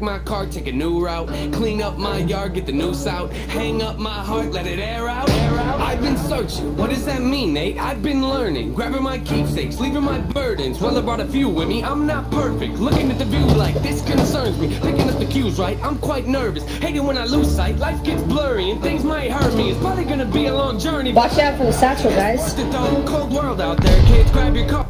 my car, take a new route. Clean up my yard, get the noose out. Hang up my heart, let it air out. Air out. I've been searching. What does that mean, Nate? I've been learning. Grabbing my keepsakes, leaving my burdens. Well, I brought a few with me. I'm not perfect. Looking at the view like this concerns me. Picking up the cues right. I'm quite nervous. Hating when I lose sight. Life gets blurry and things might hurt me. It's probably gonna be a long journey. Watch out for the satchel, guys. Cold world out there, kids. Grab your car.